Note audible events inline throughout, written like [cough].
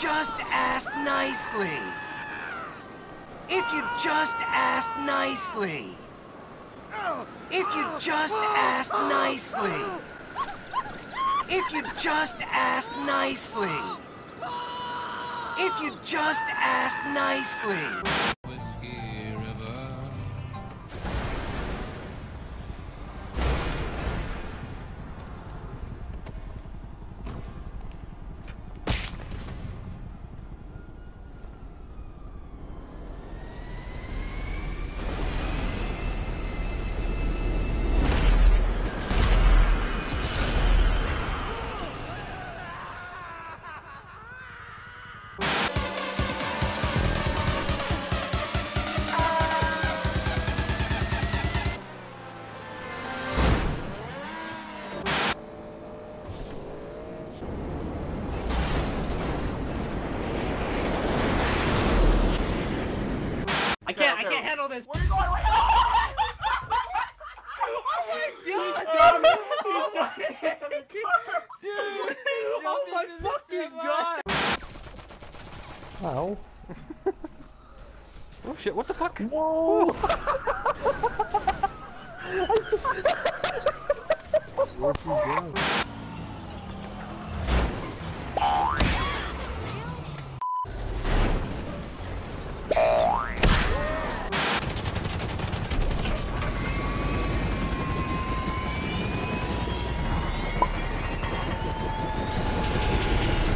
just asked nicely. If you just asked nicely. If you just asked nicely. If you just asked nicely. If you just asked nicely. I can't, handle this. Where are you going? Where Oh my [laughs] god! Oh He's jumping. Dude, Oh my fucking god! Ow. [laughs] Oh shit, what the fuck? Whoa! [laughs] Where'd you go?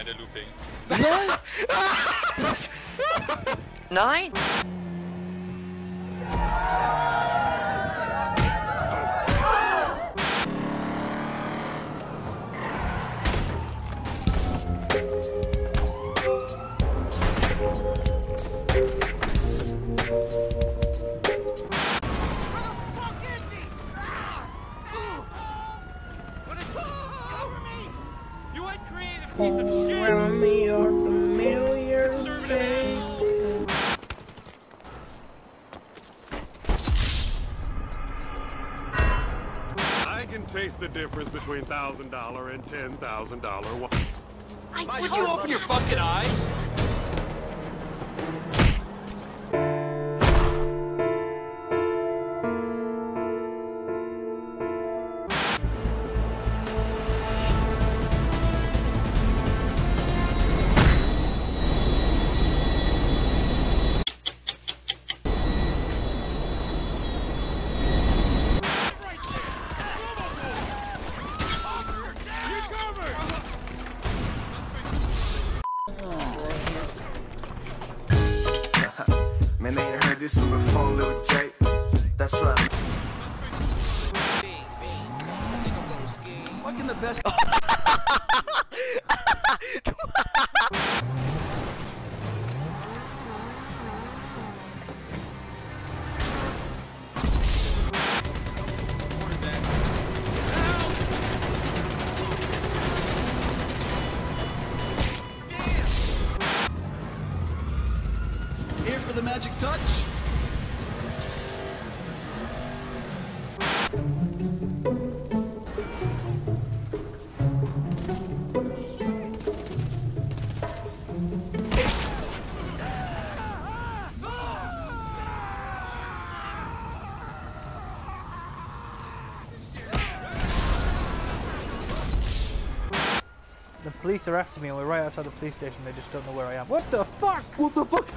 [laughs] nein, der Looping. Nine? You piece of shit! Around me your familiar face. I can taste the difference between thousand dollar and ten thousand dollar wine. Would you open your fucking eyes? Man, they ain't heard this one before, Lil J. That's right. Fucking the best. [laughs] police are after me and we're right outside the police station. They just don't know where I am. What the fuck? What the fuck?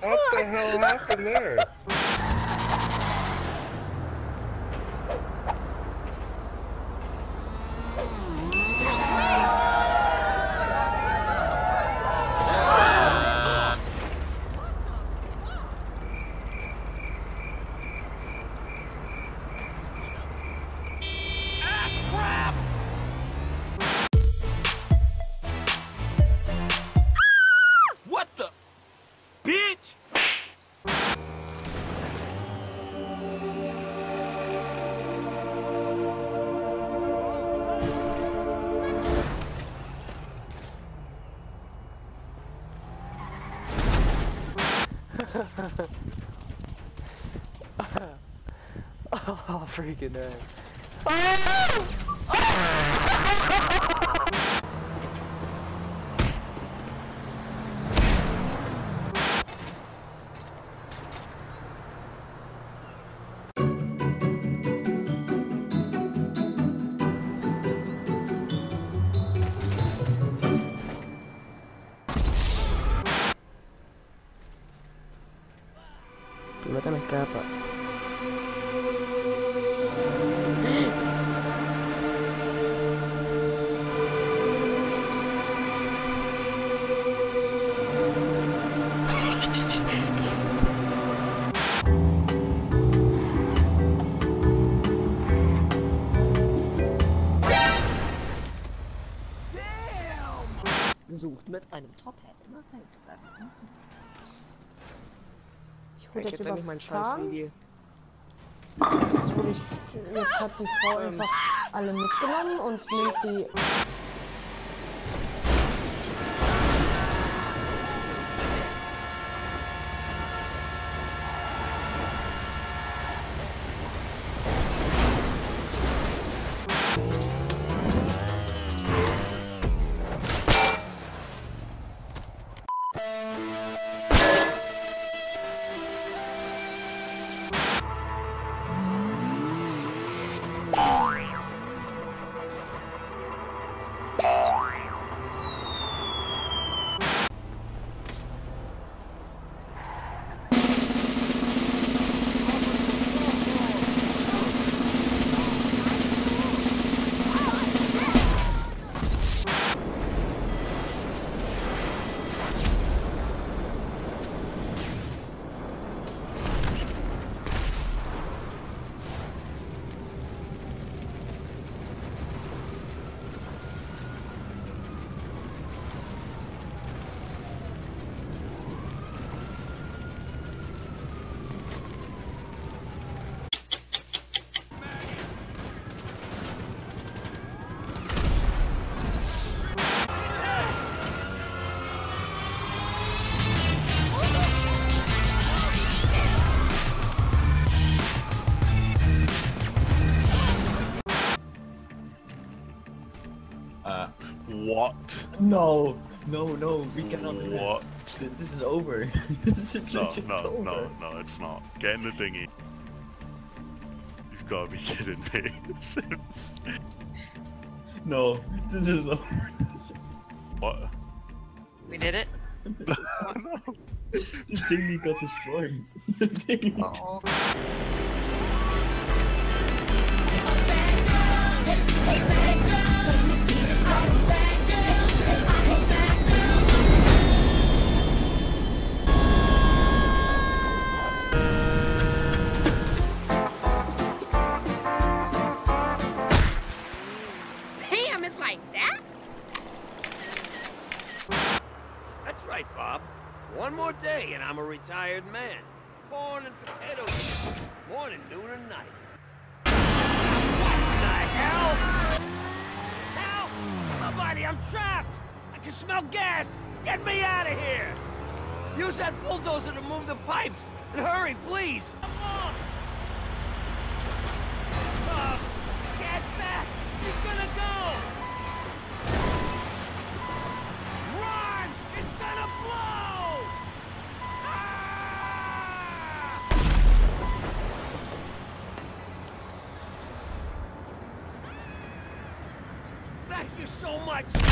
what the hell happened there? Freaking A. Tú no te me escapas. Mit einem Top-Hat immer fein zu bleiben. Ich wurde jetzt endlich mein scheiß. Video. Jetzt, wurde ich, jetzt hat die Frau einfach alle mitgenommen und nimmt die. Uh, What? no, no, no, we cannot do What? this. This is over. [laughs] this is No, legit no, over. no, no, it's not. Get in the dinghy. You've got to be kidding me. [laughs] No, this is over. This is, what? We did it. this is [laughs] the thingy got destroyed. the thingy. Oh. Damn, I'm man. Corn and potatoes. Morning, noon, and night. What the hell? Help! Somebody, I'm trapped! I can smell gas! Get me out of here! Use that bulldozer to move the pipes! And hurry, please! Come on! Oh, get back! She's gonna go! You so much!